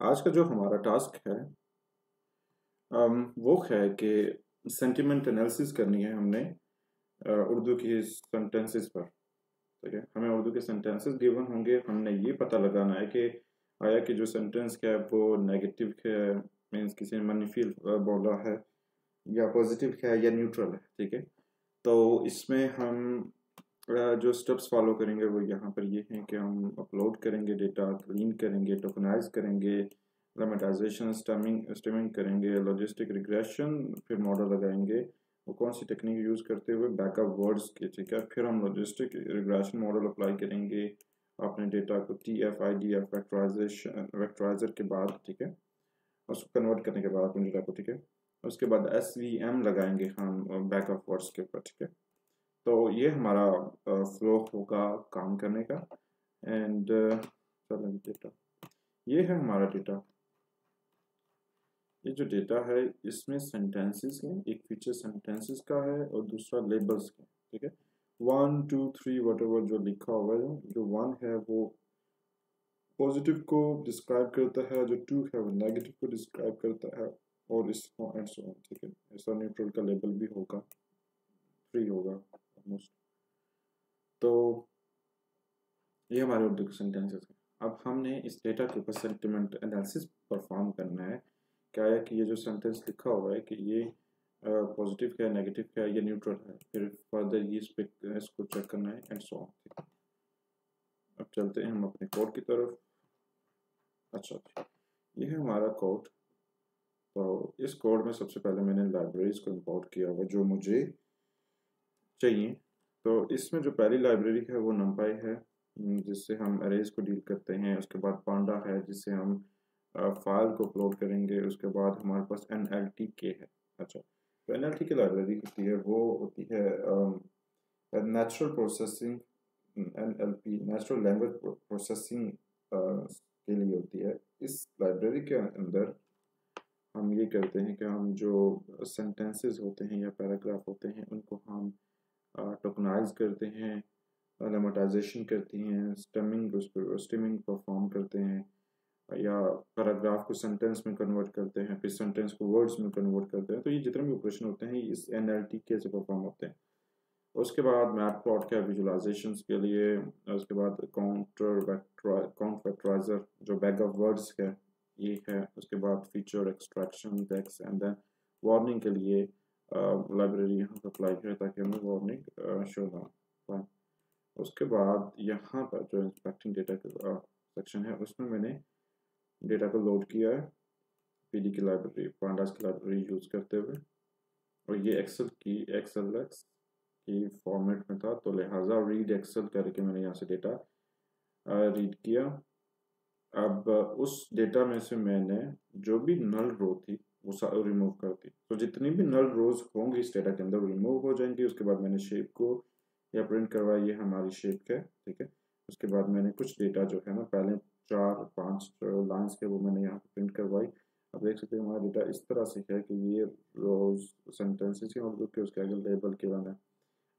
आज का जो हमारा टास्क है वो है कि सेंटिमेंट एनालिसिस करनी है हमने उर्दू की सेंटेंसेस पर। ठीक है? हमें उर्दू के सेंटेंसेस गिवन होंगे, हमने ये पता लगाना है कि आया कि जो सेंटेंस क्या है, वो नेगेटिव है मीन्स किसी ने मनफी बोला है, या पॉजिटिव है, या न्यूट्रल है, ठीक है? तो इसमें हम जो स्टेप्स फॉलो करेंगे वो यहाँ पर ये हैं कि हम अपलोड करेंगे डेटा, क्लीन करेंगे, टोकनाइज करेंगे लेमेटाइजेशन स्टेमिंग स्टेमिंग करेंगे, लॉजिस्टिक रिग्रेशन, फिर मॉडल लगाएँगे। वो कौन सी टेक्निक यूज़ करते हुए बैकअप वर्ड्स के, ठीक है? फिर हम लॉजिस्टिक रिग्रेशन मॉडल अप्लाई करेंगे अपने डेटा को T F I D F vectorization vectorizer के बाद, ठीक है? उसको कन्वर्ट करने के बाद अपने डेटा को, ठीक है? उसके बाद एस वी एम लगाएँगे हम बैकअप वर्ड्स के ऊपर, ठीक है? तो ये हमारा फ्लो होगा काम करने का। एंड डेटा ये है हमारा डेटा ये जो डेटा है, इसमें सेंटेंसेस हैं। एक फीचर सेंटेंसेस का है और दूसरा लेबल्स का ठीक है? वन टू थ्री वट जो लिखा हुआ है, जो वन है, वो पॉजिटिव को डिस्क्राइब करता है, जो टू है, वो नेगेटिव को डिस्क्राइब करता है, और इसको एंड ठीक है? ऐसा न्यूट्रल का लेबल भी होगा थ्री होगा। ऑलमोस्ट तो ये हमारे के सेंटेंसेस हैं। अब हमने इस डेटा के ऊपर सेंटिमेंट एनालिसिस परफॉर्म करना है। क्या है कि ये जो सेंटेंस लिखा हुआ है कि ये पॉजिटिव क्या है नेगेटिव क्या है, ये न्यूट्रल है, फिर फर्दर ये इस पे, इसको चेक करना है एंड सो ऑन अब चलते हैं हम अपने कोड की तरफ़। अच्छा ये है हमारा कोड तो इस कोड में सबसे पहले मैंने लाइब्रेरीज को इंपोर्ट किया हुआ, जो मुझे चाहिए। तो इसमें जो पहली लाइब्रेरी है, वो नम्पाई है जिससे हम अरेज को डील करते हैं, उसके बाद पांडा है, जिससे हम फ़ाइल को अपलोड करेंगे, उसके बाद हमारे पास एन है। अच्छा तो एन की लाइब्रेरी होती है, वो होती है natural processing N L P natural language processing के लिए होती है। इस लाइब्रेरी के अंदर हम ये करते हैं कि हम जो सेंटेंसेस होते हैं या पैराग्राफ होते हैं, उनको हम टोकनाइज करते हैं लेमोटाइजेशन करती हैं स्टमिंग स्टमिंग परफॉर्म करते हैं, या पैराग्राफ को सेंटेंस में कन्वर्ट करते हैं, फिर सेंटेंस को वर्ड्स में कन्वर्ट करते हैं तो ये जितने भी ऑपरेशन होते हैं इस एन एल टी के से परफॉर्म होते हैं। उसके बाद मैप प्लॉट का विजुलाइजेशन के लिए, उसके बाद काउंटर काउंट वैक्टराइजर जो बैग ऑफ़ वर्ड्स है ये है, उसके बाद feature extraction text and then warning के लिए लाइब्रेरी यहाँ पर अप्लाई किया ताकि हमें वार्निंग शो ना फाइन उसके बाद यहाँ पर जो इंस्पेक्टिंग डेटा का सेक्शन है, उसमें मैंने डेटा को लोड किया है पीडी की लाइब्रेरी पांडास की लाइब्रेरी यूज़ करते हुए। और ये एक्सेल की एक्सेल एक्स की फॉर्मेट में था तो लिहाजा रीड एक्सेल करके मैंने यहाँ से डेटा रीड किया। अब उस डेटा में से मैंने जो भी नल रो थी वो रिमूव कर दी। तो जितनी भी नल रोज होंगी इस डेटा के अंदर रिमूव हो जाएँगी। उसके बाद मैंने शेप को या प्रिंट करवाया ये हमारी शेप है ठीक है? उसके बाद मैंने कुछ डेटा जो है ना, पहले चार, पाँच जो लाइन्स के वो मैंने यहाँ प्रिंट करवाई। अब देख सकते हैं हमारा डेटा इस तरह से है कि ये रोज सेंटेंसेस हैं और के उसके आगे लेबल के बना। है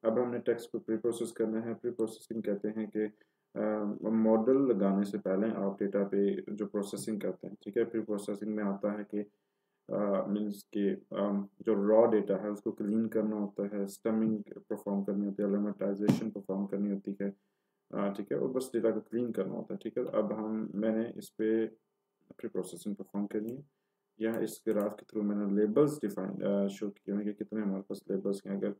अब हमने टेक्स्ट को प्री प्रोसेस करना है। प्री प्रोसेसिंग कहते हैं कि मॉडल लगाने से पहले आप डेटा पे जो प्रोसेसिंग करते हैं, ठीक है? प्री प्रोसेसिंग में आता है कि मीन्स के जो रॉ डेटा है, उसको क्लीन करना होता है स्टमिंग परफॉर्म करनी होती है लेमेटाइजेशन परफॉर्म करनी होती है ठीक है और बस डेटा को क्लीन करना होता है, ठीक है। अब हम, मैंने इस पर प्री प्रोसेसिंग परफॉर्म करनी है। या इस ग्राफ के थ्रू मैंने लेबल्स डिफाइन शो किए हैं कि कितने हमारे पास लेबल्स हैं। अगर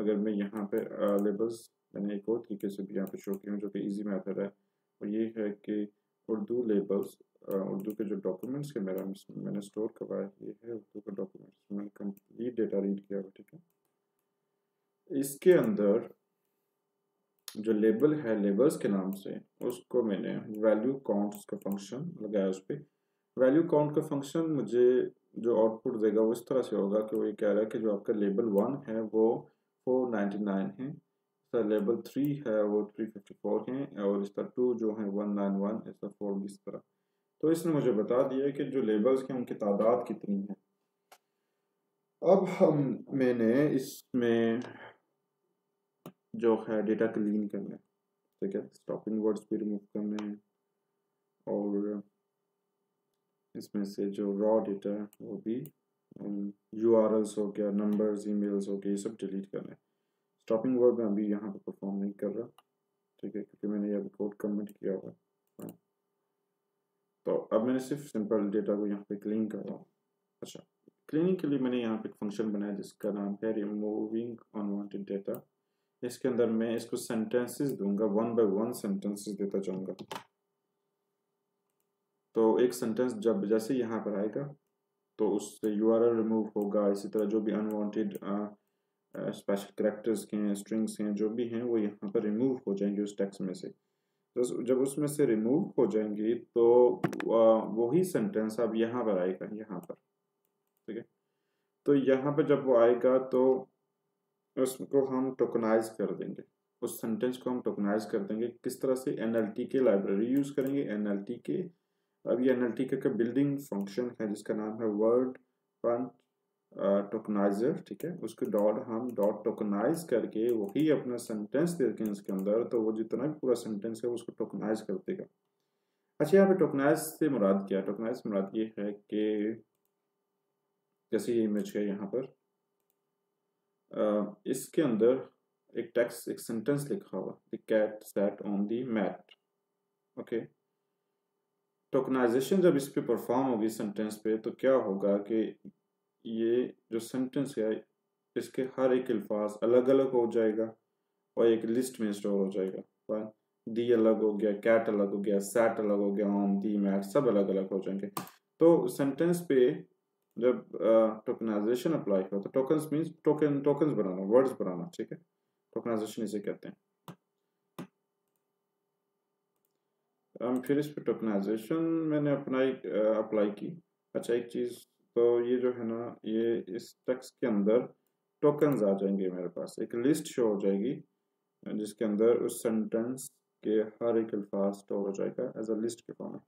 अगर मैं यहाँ पे लेबल्स मैंने एक और तरीके से भी यहाँ पे शो किए हैं, जो कि इजी मेथड है। और ये है कि उर्दू लेबल्स उर्दू के जो डॉक्यूमेंट्स के मेरा मैंने स्टोर करवाया ये है उर्दू का डॉक्यूमेंट्स मैंने कंप्लीट डेटा रीड किया हुआ, ठीक है? इसके अंदर जो लेबल है लेबल्स के नाम से, उसको मैंने वैल्यू काउंट्स का फ़ंक्शन लगाया उस पर वैल्यू काउंट का फ़ंक्शन मुझे जो आउटपुट देगा वो इस तरह से होगा कि वो ये कह रहा है कि जो आपका लेबल वन है, वो फोर नाइन्टी नाइन है। इसका लेबल थ्री है, वो थ्री फिफ्टी फोर है और इसका टू जो है वन नाइन वन इसका फोर इस तरह। तो इसने मुझे बता दिया कि जो लेबल्स हैं, उनकी तादाद कितनी है। अब हम, मैंने इसमें जो है डेटा क्लीन करना ठीक है? स्टॉपिंग वर्ड्स भी रिमूव करने हैं। और इसमें से जो रॉ डेटा है, वो भी यू आर एल्स हो गया नंबर्स ईमेल्स हो गया, ये सब डिलीट करना है। स्टॉपिंग वर्ड मैं अभी यहाँ पे परफॉर्म नहीं कर रहा। ठीक है, क्योंकि मैंने ये अभी कोड कमेंट किया हुआ है। तो अब मैंने सिर्फ़ सिंपल डेटा को यहाँ पे क्लीन कर रहा हूँ। अच्छा क्लीनिंग के लिए मैंने यहाँ पे एक फ़ंक्शन बनाया जिसका नाम है रिमूविंग अनवांटेड डेटा इसके अंदर मैं इसको सेंटेंसेस दूँगा वन बाय वन सेंटेंसेस देता जाऊँगा। तो एक सेंटेंस जब जैसे यहाँ पर आएगा तो उससे यू रिमूव होगा, इसी तरह जो भी अनवांटेड स्पेशल करेक्टर्स के हैं स्ट्रिंग्स हैं, जो भी हैं, वो यहाँ पर रिमूव हो जाएँगे उस टेक्स्ट में से। तो जब उसमें से रिमूव हो जाएँगी तो वही सेंटेंस अब यहाँ पर आएगा, यहाँ पर। ठीक है? तो यहाँ पर जब वो आएगा तो उसको हम टोकनाइज कर देंगे। उस सेंटेंस को हम टोकनाइज कर देंगे। किस तरह से? एनएलटी के लाइब्रेरी यूज़ करेंगे। एनएलटी के, अब ये एनएलटी का बिल्डिंग फ़ंक्शन है, जिसका नाम है वर्ड फंट टोकनाइजर ठीक है? उसके डॉट हम डॉट टोकनाइज करके वही अपना सेंटेंस देते हैं इसके अंदर तो वो जितना भी पूरा सेंटेंस है उसको टोकनाइज कर देगा। अच्छा यहाँ पे टोकनाइज से मुराद क्या। टोकनाइज मुराद ये है कि जैसे ये इमेज है यहाँ पर आ, इसके अंदर एक टेक्स्ट एक सेंटेंस लिखा हुआ the cat sat on the mat okay tokenization जब इस पे परफॉर्म होगी सेंटेंस पे तो क्या होगा कि ये जो सेंटेंस है, इसके हर एक अल्फाज अलग अलग हो जाएगा और एक लिस्ट में स्टोर हो जाएगा। दी अलग हो गया कैट अलग हो गया सेट अलग हो गया ऑन दी मैट सब अलग अलग हो जाएँगे। तो सेंटेंस पे जब टोकनाइजेशन अप्लाई हो तो टोकन्स मीन्स टोकन टोकन्स बनाना वर्ड्स बनाना, ठीक है? टोकनाइजेशन इसे कहते हैं। हम फिर इस पर टोकनाइजेशन मैंने अपनाई अप्लाई की। अच्छा एक चीज़ तो ये जो है ना, ये इस टेक्स्ट के अंदर टोकन्स आ जाएँगे मेरे पास। एक लिस्ट शो हो जाएगी, जिसके अंदर उस सेंटेंस के हर एक अल्फाज स्टोर हो जाएगा एज अ लिस्ट के फॉर्म में।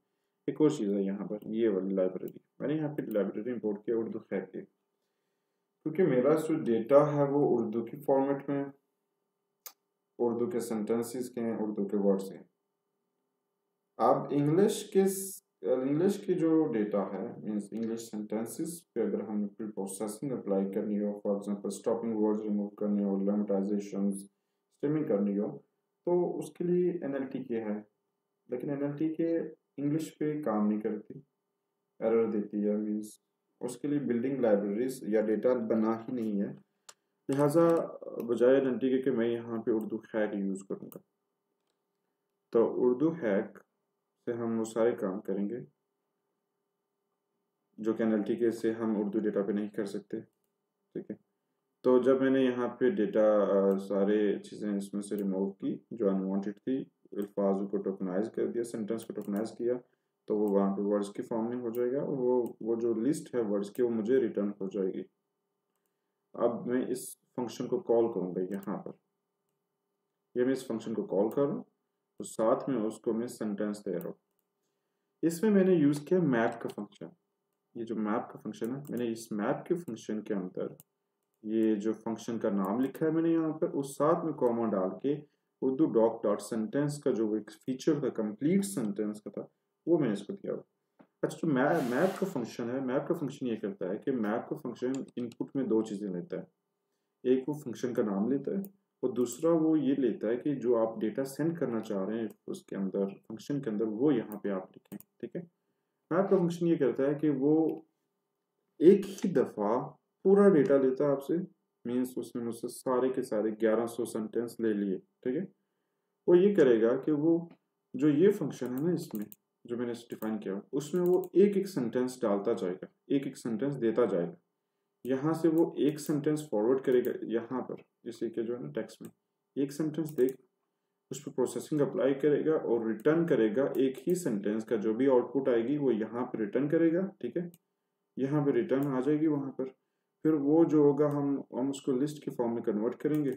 एक और चीज़ है यहाँ पर, ये वाली लाइब्रेरी मैंने यहाँ पे लाइब्रेरी इंपोर्ट किया उर्दू खैर के। क्योंकि मेरा जो डेटा है वो उर्दू की फॉर्मेट में, उर्दू के सेंटेंसेस के हैं, उर्दू के वर्ड्स हैं। आप इंग्लिश के इंग्लिश की जो डेटा है मीन्स इंग्लिश सेंटेंसेस पे अगर हमें प्री प्रोसेसिंग अप्लाई करनी हो for example stopping words remove करने हो लिमिटाइजेशन स्ट्रीमिंग करनी हो तो उसके लिए एनएलटी के है? लेकिन एनएलटी के इंग्लिश पे काम नहीं करती। एरर देती है मीन्स उसके लिए बिल्डिंग लाइब्रेरीज या डेटा बना ही नहीं है। लिहाजा, बजाय एनएलटी कि मैं यहाँ पे उर्दू हैक यूज़ करूँगा। तो उर्दू हैक से हम वो सारे काम करेंगे, जो कि एन के से हम उर्दू डेटा पे नहीं कर सकते, ठीक है? तो जब मैंने यहाँ पे डेटा सारे चीज़ें इसमें से रिमूव की, जो अनवांटेड थी अल्फाज को टोकनाइज कर दिया सेंटेंस को टोकनाइज किया तो वो वहाँ पे वर्ड्स की फॉर्म में हो जाएगा वो वो जो लिस्ट है वर्ड्स की, वो मुझे रिटर्न हो जाएगी। अब मैं इस फ़ंक्शन को कॉल करूँगा यहाँ पर। ये मैं इस फ़ंक्शन को कॉल कर रहा हूँ। तो साथ में उसको मैं सेंटेंस दे रहा हूँ। इसमें मैंने यूज़ किया मैप का फ़ंक्शन ये जो मैप का फ़ंक्शन है, मैंने इस मैप के फ़ंक्शन के अंदर ये जो फ़ंक्शन का नाम लिखा है मैंने यहाँ पर, उस साथ में कॉमा डाल के उर्दू डॉक डॉट सेंटेंस का जो एक फीचर था कंप्लीट सेंटेंस का था, वो मैंने इसको दिया अच्छा जो मैप मैप का फ़ंक्शन है मैप का फ़ंक्शन ये करता है कि मैप का फ़ंक्शन इनपुट में दो चीज़ें लेता है। एक वो फ़ंक्शन का नाम लेता है और दूसरा वो ये लेता है कि जो आप डेटा सेंड करना चाह रहे हैं, उसके अंदर फ़ंक्शन के अंदर, वो यहाँ पे आप लिखें, ठीक है? मैप का फ़ंक्शन ये करता है कि वो एक ही दफ़ा पूरा डेटा लेता है आपसे मीन्स उसने मुझसे सारे के सारे 1100 सेंटेंस ले लिए, ठीक है? वो ये करेगा कि वो जो ये फ़ंक्शन है ना इसमें, जो मैंने डिफाइन किया, उसमें वो एक एक सेंटेंस डालता जाएगा, एक एक सेंटेंस देता जाएगा। यहाँ से वो एक सेंटेंस फॉरवर्ड करेगा, यहाँ पर। इसी के जो है ना टेक्स्ट में। एक सेंटेंस देख, उस पर प्रोसेसिंग अप्लाई करेगा और रिटर्न करेगा। एक ही सेंटेंस का जो भी आउटपुट आएगी, वो यहाँ पर रिटर्न करेगा, ठीक है? यहाँ पे रिटर्न आ जाएगी वहाँ पर। फिर वो जो होगा, हम हम उसको लिस्ट के फॉर्म में कन्वर्ट करेंगे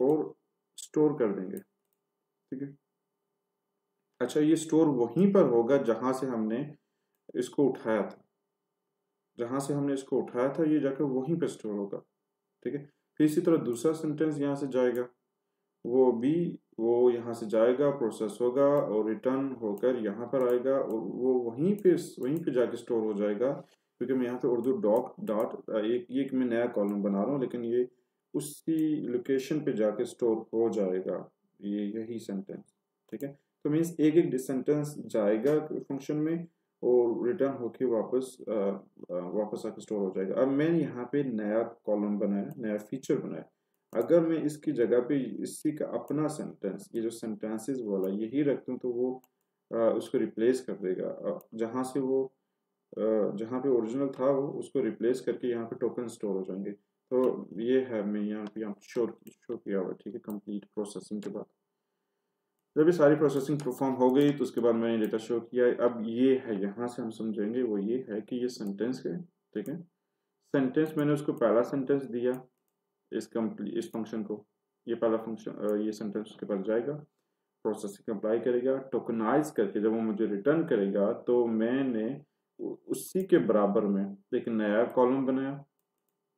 और स्टोर कर देंगे, ठीक है? अच्छा ये स्टोर वहीं पर होगा जहाँ से हमने इसको उठाया था। जहाँ से हमने इसको उठाया था, ये जाकर वहीं पर स्टोर होगा, ठीक है? फिर इसी तरह दूसरा सेंटेंस यहाँ से जाएगा। वो भी, वो यहाँ से जाएगा प्रोसेस होगा और रिटर्न होकर यहाँ पर आएगा और वो वहीं पे वहीं पे जाके स्टोर हो जाएगा। क्योंकि मैं यहाँ पे उर्दू डॉक डॉट एक ये मैं नया कॉलम बना रहा हूँ, लेकिन ये उसी लोकेशन पे जाके स्टोर हो जाएगा। ये यही सेंटेंस ठीक है? तो मीन्स एक एक सेंटेंस जाएगा फ़ंक्शन में। और रिटर्न होके वापस आ, वापस आके स्टोर हो जाएगा। अब मैंने यहाँ पे नया कॉलम बनाया नया फीचर बनाया। अगर मैं इसकी जगह पे इसी का अपना सेंटेंस ये जो सेंटेंसेस वाला यही रख दूँ तो वो आ, उसको रिप्लेस कर देगा। जहाँ से वो जहाँ पे ओरिजिनल था वो उसको रिप्लेस करके यहाँ पे टोकन स्टोर हो जाएँगे। तो ये है मैं यहाँ पे यहाँ शो शो किया हुआ ठीक है? कंप्लीट प्रोसेसिंग के बाद। जब ये सारी प्रोसेसिंग परफॉर्म हो गई तो उसके बाद मैंने डेटा शो किया। अब ये है, यहाँ से हम समझेंगे, वो ये है कि ये सेंटेंस है, ठीक है? सेंटेंस मैंने उसको पहला सेंटेंस दिया, इस कंप्ली इस फ़ंक्शन को। ये पहला फ़ंक्शन ये सेंटेंस उसके पास जाएगा प्रोसेसिंग अप्लाई करेगा टोकनाइज करके जब वो मुझे रिटर्न करेगा तो मैंने उसी के बराबर में एक नया कॉलम बनाया,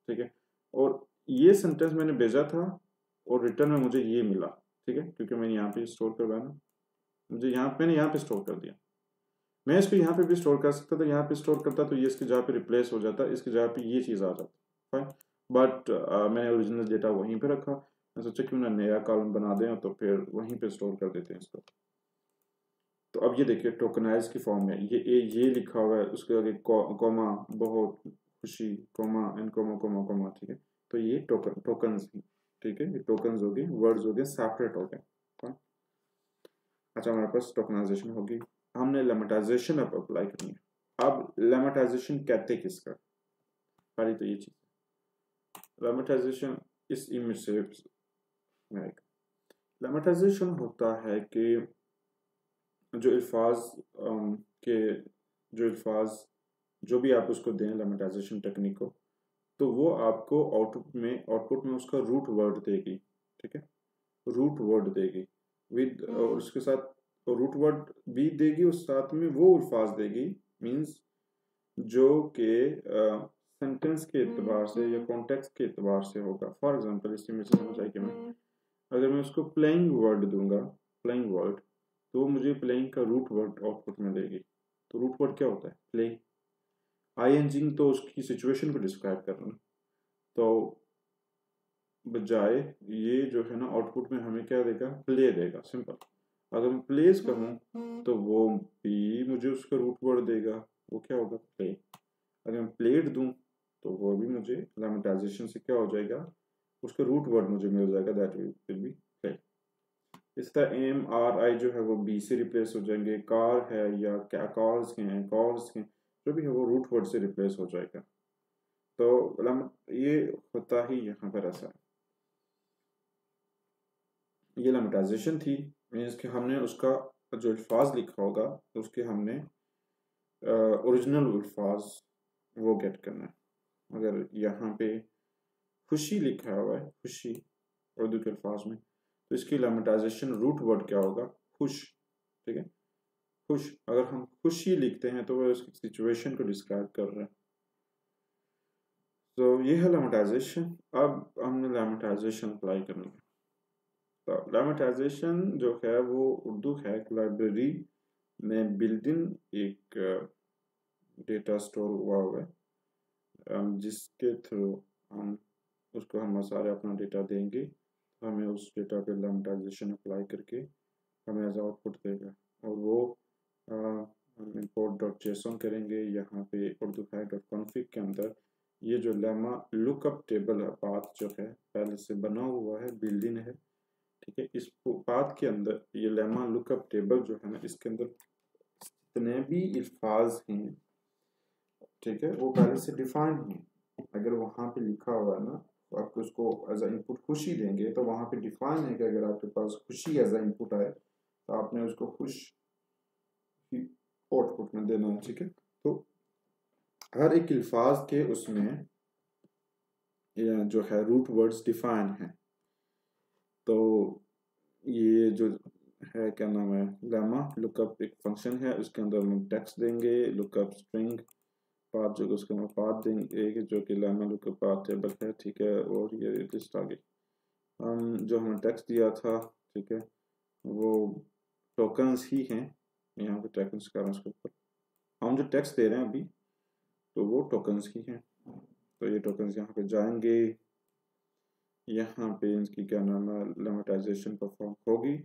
ठीक है? और ये सेंटेंस मैंने भेजा था, और रिटर्न में मुझे ये मिला। ठीक है? क्योंकि मैंने यहाँ पे स्टोर करवाया ना। मुझे यहाँ मैंने यहाँ पे स्टोर कर दिया। मैं इसको यहाँ पे भी स्टोर कर सकता था यहाँ पे स्टोर करता तो ये इसकी जगह पे रिप्लेस हो जाता इसकी जगह पे ये चीज़ आ जाती। फाइन बट uh, मैंने ओरिजिनल डेटा वहीं पे रखा। मैं सोचा क्यों ना नया कॉलम बना दें तो फिर वहीं पे स्टोर कर देते हैं इसको। तो अब ये देखिए टोकनाइज की फॉर्म में ये ए ये लिखा हुआ है उसके आगे कोमा बहुत खुशी comma and comma comma comma ठीक है? तो ये टोकन टोकन्स ठीक है? ये टोकन्स हो गए वर्ड्स हो हो गए अच्छा हमारे पास टोकनाइजेशन होगी। हमने लेमेटाइजेशन अब अप्लाई करनी है। अब लेमेटाइजेशन कहते किसका? पहली तो ये चीज़। लेमेटाइजेशन इस इमेज से लेमेटाइजेशन होता है कि जो अल्फाज के, जो अल्फाज जो भी आप उसको दें लेमेटाइजेशन टेक्निक को तो वो आपको आउटपुट में आउटपुट में उसका रूट वर्ड देगी ठीक है? रूट वर्ड देगी। विद और उसके साथ रूट वर्ड भी देगी उस साथ में वो अल्फाज देगी मींस जो के सेंटेंस के एतबार से या कॉन्टेक्स्ट के एतबार से होगा। फॉर एग्जांपल इसी में से समझ आए कि मैं अगर मैं उसको प्लेइंग वर्ड दूँगा प्लेइंग वर्ड तो वो मुझे प्लेइंग का रूट वर्ड आउटपुट में देगी। तो रूट वर्ड क्या होता है? प्ले आई एन तो उसकी सिचुएशन को डिस्क्राइब कर रहा तो बजाय ये जो है ना, आउटपुट में हमें क्या देगा? प्ले देगा, सिंपल। अगर मैं प्लेस कहूँ तो वो भी मुझे उसका रूट वर्ड देगा। वो क्या होगा? प्ले अगर मैं प्लेट दूँ तो वो भी मुझे लेमेटाइजेशन से क्या हो जाएगा? उसका रूट वर्ड मुझे मिल जाएगा दैट विल बी प्ले इस तरह एम आर आई जो है, वो बी से रिप्लेस हो जाएँगे। कार है या क्या? कॉल्स के हैं कॉल्स के जो भी है वो रूट वर्ड से रिप्लेस हो जाएगा। तो ये होता ही यहाँ पर ऐसा। ये लेमेटाइजेशन थी मीन्स कि हमने उसका जो अल्फाज लिखा होगा, उसके हमने ओरिजिनल अल्फाज वो गेट करना है। अगर यहाँ पे खुशी लिखा हुआ है, खुशी, उर्दू के अल्फाज में तो इसकी लेमेटाइजेशन रूट वर्ड क्या होगा? खुश, ठीक है? खुश, अगर हम खुशी लिखते हैं तो वह उसकी सिचुएशन को डिस्क्राइब कर रहे हैं। तो ये है लेमेटाइजेशन अब हमने लेमेटाइजेशन अप्लाई करनी है तो लेमेटाइजेशन जो है, वो उर्दू है। एक लाइब्रेरी में बिल्डिंग एक डेटा स्टोर हुआ हुआ है। जिसके थ्रू हम उसको हम सारे अपना डेटा देंगे तो हमें उस डेटा पे लेमेटाइजेशन अप्लाई करके हमें एज आउटपुट देगा। और वो हम इम्पोर्ट डॉट जेसन करेंगे, यहाँ पे उर्दू है डॉट कॉन्फिक के अंदर। ये जो लेमा लुकअप टेबल है पाथ जो है, पहले से बना हुआ है बिल्डिंग है, ठीक है? इस पाथ के अंदर ये लेमा लुकअप टेबल जो है ना, इसके अंदर जितने भी अल्फाज हैं, ठीक है, वो पहले से डिफाइन हैं। अगर वहाँ पे लिखा हुआ है ना तो आप उसको एज अ इनपुट खुशी देंगे तो वहाँ पे डिफाइन है कि अगर आपके पास खुशी एज अ इनपुट आए तो आपने उसको खुश आउटपुट में देना है, ठीक है? तो हर एक अल्फाज के उसमें जो है रूट वर्ड्स डिफाइन है। तो ये जो है, क्या नाम है लेमा लुकअप एक फ़ंक्शन है, उसके अंदर हम टेक्स्ट देंगे लुकअप स्ट्रिंग पाथ जो उसके अंदर पाथ देंगे, जो कि लेमा लुकअप पाथ टेबल है, ठीक है? और ये लिस्ट आ गई। हम जो हमें टेक्स्ट दिया था, ठीक है, वो टोकन्स ही हैं। यहाँ पे टोकन्स कर रहे हैं उसके ऊपर। हम जो टैक्स दे रहे हैं अभी तो वो टोकन्स की हैं। तो ये टोकन्स यहाँ पे जाएँगे। यहाँ पे इनकी क्या नाम है लेमेटाइजेशन परफॉर्म होगी।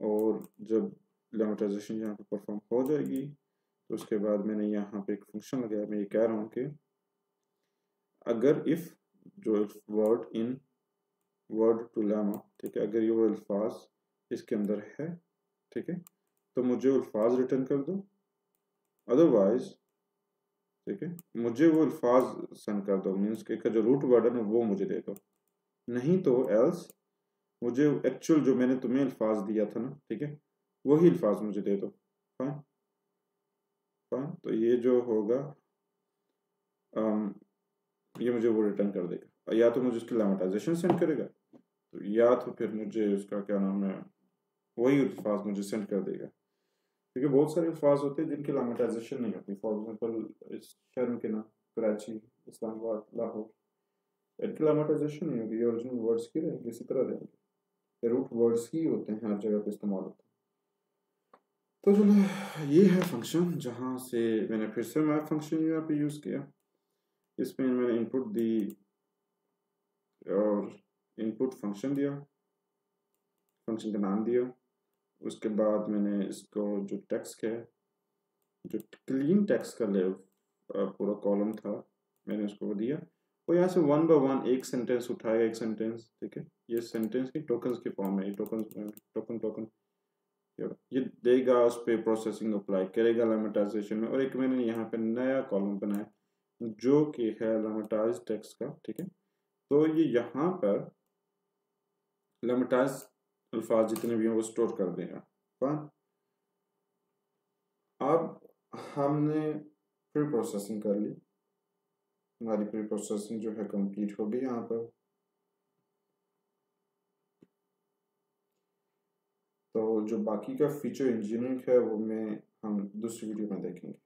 और जब लेमेटाइजेशन यहाँ पे परफॉर्म हो जाएगी तो उसके बाद मैंने यहाँ पे एक फ़ंक्शन लगाया, मैं ये कह रहा हूँ कि अगर इफ़ जो word in word to lemma ठीक है, अगर ये वो अल्फाज इसके अंदर है, ठीक है तो मुझे अल्फाज रिटर्न कर दो। अदरवाइज़ ठीक है मुझे वो अल्फाज सेंड कर दो मीन्स के जो रूट वर्ड है वो मुझे दे दो। नहीं तो एल्स मुझे एक्चुअल जो मैंने तुम्हें अल्फाज दिया था ना ठीक है वही अल्फाज मुझे दे दो। फाइन फाइन तो ये जो होगा आम, ये मुझे वो रिटर्न कर देगा। या तो मुझे उसकी लेमेटाइजेशन सेंड करेगा तो या तो फिर मुझे उसका क्या नाम है वही अल्फाज मुझे सेंड कर देगा। क्योंकि बहुत सारे अल्फाज होते हैं जिनकी लेमेटाइजेशन नहीं होती। फॉर एग्जांपल इस शहर के नाम, कराची, इस्लामाबाद, लाहौर, इनकी लेमेटाइजेशन नहीं होगी ओरिजिनल वर्ड्स की रहेंगे, इसी तरह रहेंगे। रूट वर्ड्स ही होते हैं, हर जगह पे इस्तेमाल होते हैं। तो चलो, ये है फ़ंक्शन जहाँ से मैंने फिर से मैप फ़ंक्शन यहाँ पे यूज़ किया। इसमें मैंने इनपुट दी और इनपुट फ़ंक्शन दिया। फ़ंक्शन का नाम दिया। उसके बाद मैंने इसको जो टेक्स्ट है जो क्लीन टेक्स्ट का ले पूरा कॉलम था, मैंने उसको दिया। और यहाँ से वन बाय वन एक सेंटेंस उठाया, एक सेंटेंस ठीक है? ये सेंटेंस की टोकन्स की फॉर्म है, ये टोकन टोकन टोकन ये देगा, उस पर प्रोसेसिंग अप्लाई करेगा लेमेटाइजेशन में। और एक मैंने यहाँ पे नया कॉलम बनाया, जो कि है लेमेटाइज टेक्स्ट का, ठीक है? तो ये यहाँ पर लेमेटाइज अल्फाज जितने भी हैं वो स्टोर कर देगा फाइन अब हमने प्री प्रोसेसिंग कर ली। हमारी प्री प्रोसेसिंग जो है कंप्लीट हो गई यहाँ पर। तो जो बाकी का फीचर इंजीनियरिंग है वो मैं हम दूसरी वीडियो में देखेंगे।